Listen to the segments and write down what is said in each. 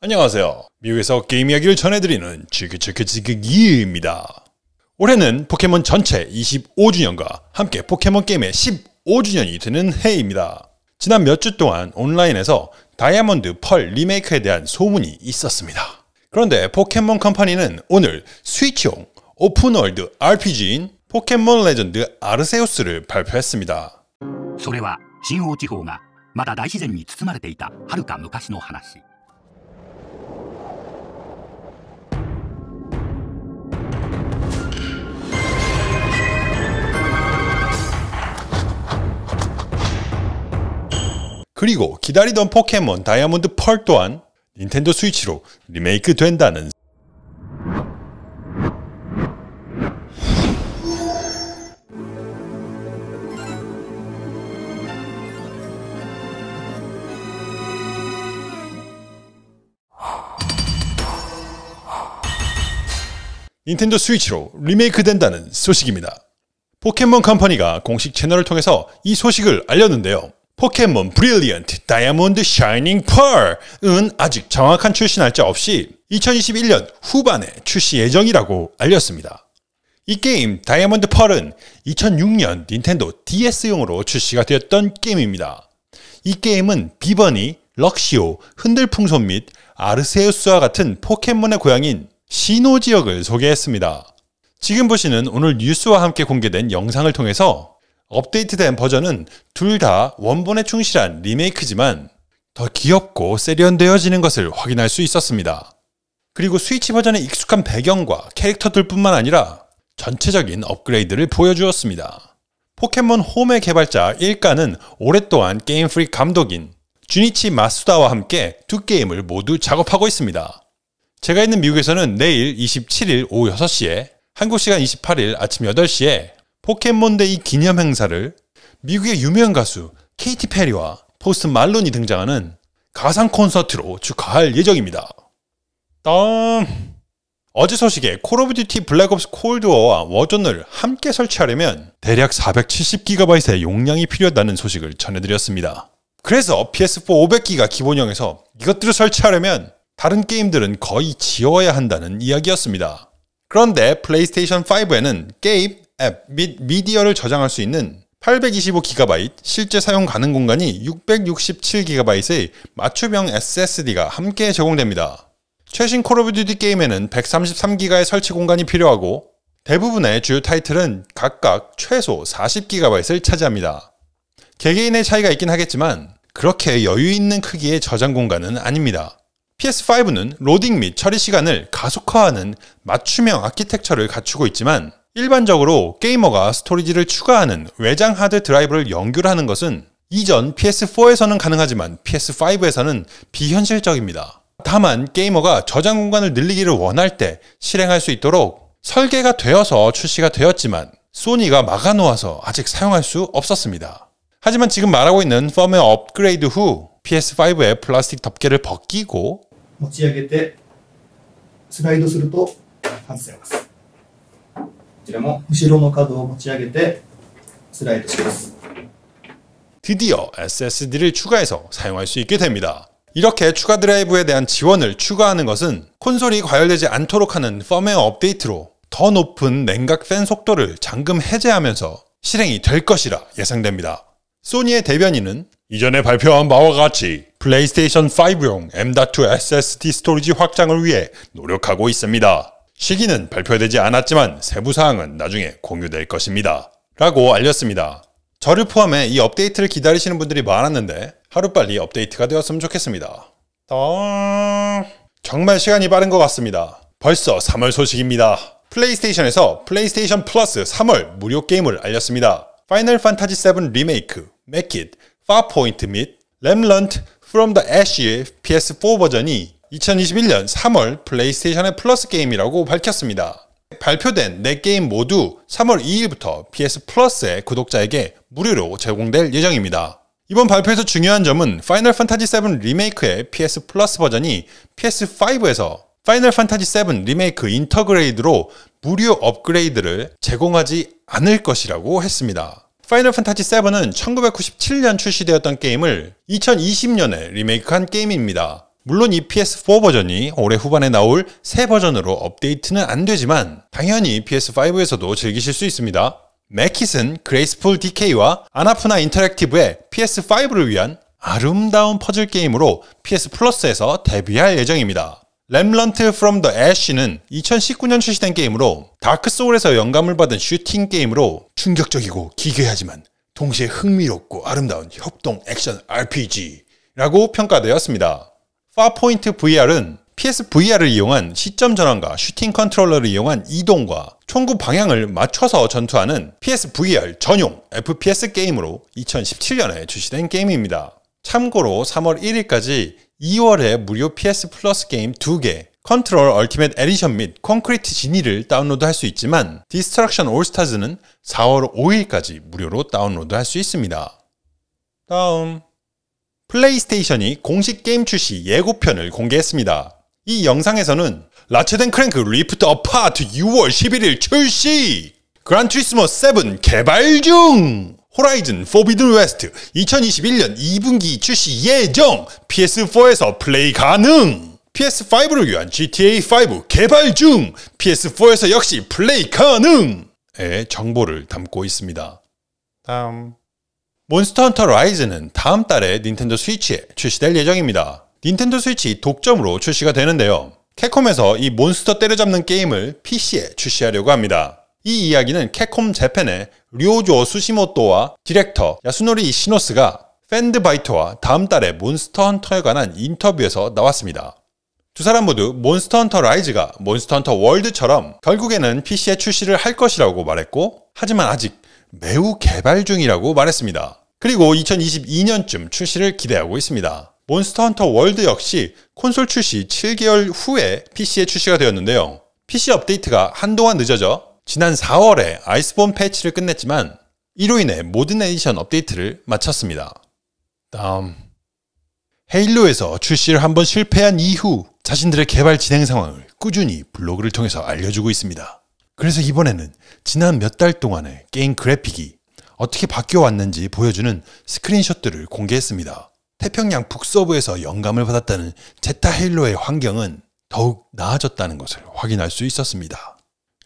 안녕하세요. 미국에서 게임 이야기를 전해드리는 지그지그지그이입니다. 올해는 포켓몬 전체 25주년과 함께 포켓몬 게임의 15주년이 되는 해입니다. 지난 몇 주 동안 온라인에서 다이아몬드 펄 리메이크에 대한 소문이 있었습니다. 그런데 포켓몬 컴퍼니는 오늘 스위치용 오픈월드 RPG인 포켓몬 레전드 아르세우스를 발표했습니다. それは新王地方がまだ大自然に包まれていたはるか昔の話 그리고 기다리던 포켓몬 다이아몬드 펄 또한 닌텐도 스위치로 리메이크 된다는 닌텐도 스위치로 리메이크 된다는 소식입니다. 포켓몬 컴퍼니가 공식 채널을 통해서 이 소식을 알렸는데요. 포켓몬 브릴리언트 다이아몬드 샤이닝 펄은 아직 정확한 출시 날짜 없이 2021년 후반에 출시 예정이라고 알렸습니다. 이 게임 다이아몬드 펄은 2006년 닌텐도 DS용으로 출시가 되었던 게임입니다. 이 게임은 비버니, 럭시오, 흔들풍선 및 아르세우스와 같은 포켓몬의 고향인 시노 지역을 소개했습니다. 지금 보시는 오늘 뉴스와 함께 공개된 영상을 통해서 업데이트된 버전은 둘 다 원본에 충실한 리메이크지만 더 귀엽고 세련되어지는 것을 확인할 수 있었습니다. 그리고 스위치 버전의 익숙한 배경과 캐릭터들 뿐만 아니라 전체적인 업그레이드를 보여주었습니다. 포켓몬 홈의 개발사 ILCA는 오랫동안 게임 프리크 감독인 준이치 마스다와 함께 두 게임을 모두 작업하고 있습니다. 제가 있는 미국에서는 내일 27일 오후 6시에 한국 시간 28일 아침 8시에 포켓몬데이 기념 행사를 미국의 유명 가수 케이티 페리와 포스트 말론이 등장하는 가상 콘서트로 축하할 예정입니다. 다음 어제 소식에 콜 오브 듀티 블랙옵스 콜드워와 워존을 함께 설치하려면 대략 470GB의 용량이 필요하다는 소식을 전해드렸습니다. 그래서 PS4 500기가 기본형에서 이것들을 설치하려면 다른 게임들은 거의 지워야 한다는 이야기였습니다. 그런데 플레이스테이션 5에는 게임, 앱 및 미디어를 저장할 수 있는 825GB 실제 사용 가능 공간이 667GB의 맞춤형 SSD가 함께 제공됩니다. 최신 콜 오브 듀티 게임에는 133기가의 설치 공간이 필요하고 대부분의 주요 타이틀은 각각 최소 40GB를 차지합니다. 개개인의 차이가 있긴 하겠지만 그렇게 여유 있는 크기의 저장 공간은 아닙니다. PS5는 로딩 및 처리 시간을 가속화하는 맞춤형 아키텍처를 갖추고 있지만 일반적으로 게이머가 스토리지를 추가하는 외장 하드 드라이브를 연결하는 것은 이전 PS4에서는 가능하지만 PS5에서는 비현실적입니다. 다만 게이머가 저장 공간을 늘리기를 원할 때 실행할 수 있도록 설계가 되어서 출시가 되었지만 소니가 막아놓아서 아직 사용할 수 없었습니다. 하지만 지금 말하고 있는 펌웨어 업그레이드 후 PS5의 플라스틱 덮개를 벗기고 持ち上げてスライドすると外せますこ ちらも後ろの角を持ち上げてスライドします 드디어 SSD를 추가해서 사용할 수 있게 됩니다. 이렇게 추가 드라이브에 대한 지원을 추가하는 것은 콘솔이 과열되지 않도록 하는 펌웨어 업데이트로 더 높은 냉각 팬 속도를 잠금 해제하면서 실행이 될 것이라 예상됩니다. 소니의 대변인은 이전에 발표한 바와 같이 플레이스테이션 5용 M.2 SSD 스토리지 확장을 위해 노력하고 있습니다. 시기는 발표되지 않았지만 세부 사항은 나중에 공유될 것입니다. 라고 알렸습니다. 저를 포함해 이 업데이트를 기다리시는 분들이 많았는데 하루빨리 업데이트가 되었으면 좋겠습니다. 더... 정말 시간이 빠른 것 같습니다. 벌써 3월 소식입니다. 플레이스테이션에서 플레이스테이션 플러스 3월 무료 게임을 알렸습니다. 파이널 판타지 7 리메이크, 마켓, 파포인트 및 렘넌트 From the Ashes의 PS4 버전이 2021년 3월 플레이스테이션의 플러스 게임이라고 밝혔습니다. 발표된 4게임 모두 3월 2일부터 PS 플러스의 구독자에게 무료로 제공될 예정입니다. 이번 발표에서 중요한 점은 파이널 판타지 7 리메이크의 PS 플러스 버전이 PS5에서 파이널 판타지 7 리메이크 인터그레이드로 무료 업그레이드를 제공하지 않을 것이라고 했습니다. 파이널 판타지 7은 1997년 출시되었던 게임을 2020년에 리메이크한 게임입니다. 물론 이 PS4 버전이 올해 후반에 나올 새 버전으로 업데이트는 안 되지만 당연히 PS5에서도 즐기실 수 있습니다. 마켓은 그레이스풀 DK와 안나푸르나 인터랙티브의 PS5를 위한 아름다운 퍼즐 게임으로 PS 플러스에서 데뷔할 예정입니다. 렘넌트 From the Ashes는 2019년 출시된 게임으로 다크 소울에서 영감을 받은 슈팅 게임으로 충격적이고 기괴하지만 동시에 흥미롭고 아름다운 협동 액션 RPG라고 평가되었습니다. 파포인트 VR은 PSVR을 이용한 시점 전환과 슈팅 컨트롤러를 이용한 이동과 총구 방향을 맞춰서 전투하는 PSVR 전용 FPS 게임으로 2017년에 출시된 게임입니다. 참고로 3월 1일까지 2월에 무료 PS 플러스 게임 2개, 컨트롤 얼티밋 에디션 및 콘크리트 지니를 다운로드 할 수 있지만 디스트럭션 올스타즈는 4월 5일까지 무료로 다운로드 할 수 있습니다. 다음 플레이스테이션이 공식 게임 출시 예고편을 공개했습니다. 이 영상에서는 라쳇 앤 클랭크 리프트 어파트 6월 11일 출시! 그란투리스모 7 개발 중! 호라이즌 포비든 웨스트 2021년 2분기 출시 예정! PS4에서 플레이 가능! PS5를 위한 GTA5 개발 중! PS4에서 역시 플레이 가능! 의 정보를 담고 있습니다. 다음 몬스터 헌터 라이즈는 다음 달에 닌텐도 스위치에 출시될 예정입니다. 닌텐도 스위치 독점으로 출시가 되는데요. 캡콤에서 이 몬스터 때려잡는 게임을 PC에 출시하려고 합니다. 이 이야기는 캡콤 재팬의 료조 츠지모토와 디렉터 야스노리 이치노세가 팬바이트와 다음 달에 몬스터 헌터에 관한 인터뷰에서 나왔습니다. 두 사람 모두 몬스터 헌터 라이즈가 몬스터 헌터 월드처럼 결국에는 PC에 출시를 할 것이라고 말했고 하지만 아직 매우 개발 중이라고 말했습니다. 그리고 2022년쯤 출시를 기대하고 있습니다. 몬스터 헌터 월드 역시 콘솔 출시 7개월 후에 PC에 출시가 되었는데요. PC 업데이트가 한동안 늦어져 지난 4월에 아이스본 패치를 끝냈지만 이로 인해 모든 에디션 업데이트를 마쳤습니다. 다음 헤일로에서 출시를 한번 실패한 이후 자신들의 개발 진행 상황을 꾸준히 블로그를 통해서 알려주고 있습니다. 그래서 이번에는 지난 몇 달 동안의 게임 그래픽이 어떻게 바뀌어 왔는지 보여주는 스크린샷들을 공개했습니다. 태평양 북서부에서 영감을 받았다는 제타 헤일로의 환경은 더욱 나아졌다는 것을 확인할 수 있었습니다.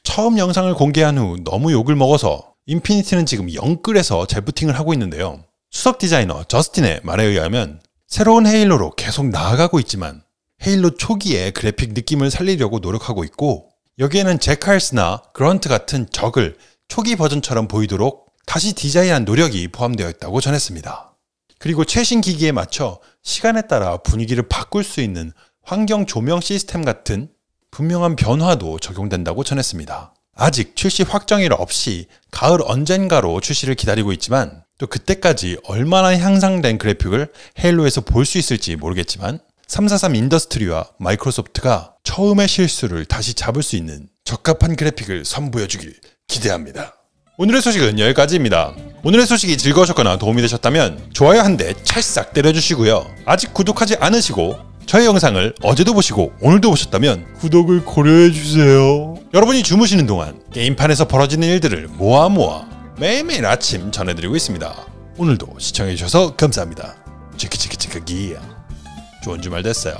처음 영상을 공개한 후 너무 욕을 먹어서 인피니티는 지금 영끌에서 재부팅을 하고 있는데요. 수석 디자이너 저스틴의 말에 의하면 새로운 헤일로로 계속 나아가고 있지만 헤일로 초기의 그래픽 느낌을 살리려고 노력하고 있고 여기에는 제칼스나 그런트 같은 적을 초기 버전처럼 보이도록 다시 디자인한 노력이 포함되어 있다고 전했습니다. 그리고 최신 기기에 맞춰 시간에 따라 분위기를 바꿀 수 있는 환경 조명 시스템 같은 분명한 변화도 적용된다고 전했습니다. 아직 출시 확정일 없이 가을 언젠가로 출시를 기다리고 있지만 또 그때까지 얼마나 향상된 그래픽을 헤일로에서 볼 수 있을지 모르겠지만 343 인더스트리와 마이크로소프트가 처음의 실수를 다시 잡을 수 있는 적합한 그래픽을 선보여 주길 기대합니다. 오늘의 소식은 여기까지입니다. 오늘의 소식이 즐거우셨거나 도움이 되셨다면 좋아요 한 대 찰싹 때려주시고요. 아직 구독하지 않으시고 저의 영상을 어제도 보시고 오늘도 보셨다면 구독을 고려해주세요. 여러분이 주무시는 동안 게임판에서 벌어지는 일들을 모아 모아 매일매일 아침 전해드리고 있습니다. 오늘도 시청해주셔서 감사합니다. 치크치크치크 기야. 좋은 주말 됐어요.